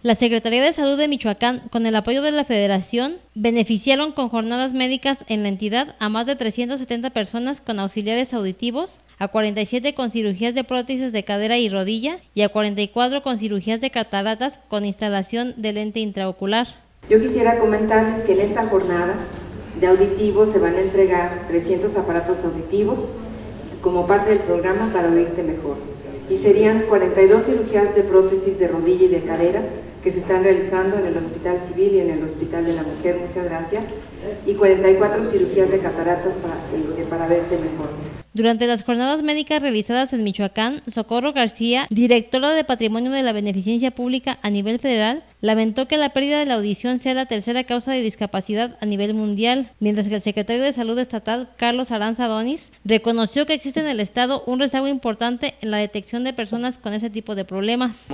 La Secretaría de Salud de Michoacán, con el apoyo de la Federación, beneficiaron con jornadas médicas en la entidad a más de 370 personas con auxiliares auditivos, a 47 con cirugías de prótesis de cadera y rodilla y a 44 con cirugías de cataratas con instalación de lente intraocular. Yo quisiera comentarles que en esta jornada de auditivos se van a entregar 300 aparatos auditivos como parte del programa para oírte mejor. Y serían 42 cirugías de prótesis de rodilla y de cadera que se están realizando en el Hospital Civil y en el Hospital de la Mujer, muchas gracias, y 44 cirugías de cataratas para, eh, para verte mejor. Durante las jornadas médicas realizadas en Michoacán, Socorro García, directora de Patrimonio de la Beneficencia Pública a nivel federal, lamentó que la pérdida de la audición sea la tercera causa de discapacidad a nivel mundial, mientras que el secretario de Salud Estatal, Carlos Aranza Donis, reconoció que existe en el Estado un rezago importante en la detección de personas con ese tipo de problemas.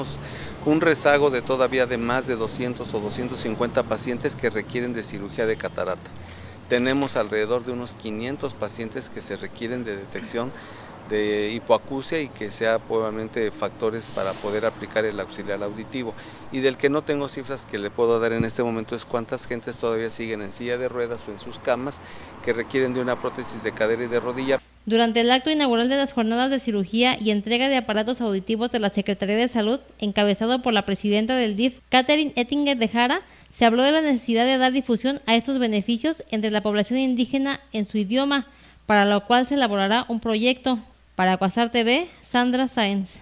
Un rezago de todavía de más de 200 o 250 pacientes que requieren de cirugía de catarata. Tenemos alrededor de unos 500 pacientes que se requieren de detección de hipoacusia y que sea probablemente factores para poder aplicar el auxiliar auditivo. Y del que no tengo cifras que le puedo dar en este momento es cuántas gentes todavía siguen en silla de ruedas o en sus camas que requieren de una prótesis de cadera y de rodilla. Durante el acto inaugural de las jornadas de cirugía y entrega de aparatos auditivos de la Secretaría de Salud, encabezado por la presidenta del DIF, Catherine Ettinger de Jara, se habló de la necesidad de dar difusión a estos beneficios entre la población indígena en su idioma, para lo cual se elaborará un proyecto. Para Cuasar TV, Sandra Sáenz.